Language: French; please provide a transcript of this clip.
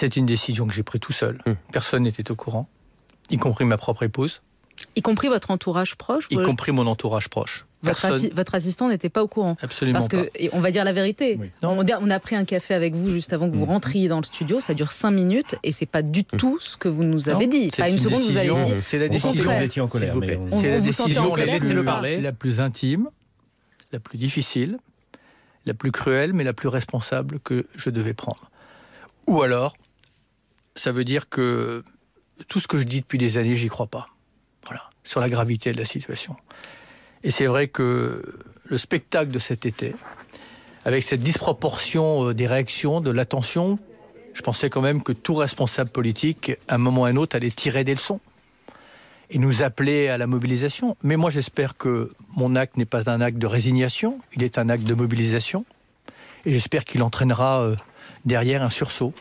C'est une décision que j'ai prise tout seul. Hum. Personne n'était au courant, y compris ma propre épouse. Y compris votre entourage proche Y compris mon entourage proche. Votre, assistant n'était pas au courant. Absolument Parce que, on va dire la vérité. On, a pris un café avec vous juste avant que vous mm. rentriez dans le studio. Ça dure cinq minutes et c'est pas du mm. tout ce que vous nous avez dit. Pas une, seconde, vous avez dit. C'est la décision. Vous étiez en colère. C'est la décision la plus intime, la plus difficile, la plus cruelle, mais la plus responsable que je devais prendre. Ou alors, ça veut dire que tout ce que je dis depuis des années, j'y crois pas. Voilà, sur la gravité de la situation. Et c'est vrai que le spectacle de cet été, avec cette disproportion euh, des réactions, de l'attention, je pensais quand même que tout responsable politique, à un moment ou à un autre, allait tirer des leçons et nous appeler à la mobilisation. Mais moi, j'espère que mon acte n'est pas un acte de résignation, il est un acte de mobilisation. Et j'espère qu'il entraînera euh, derrière un sursaut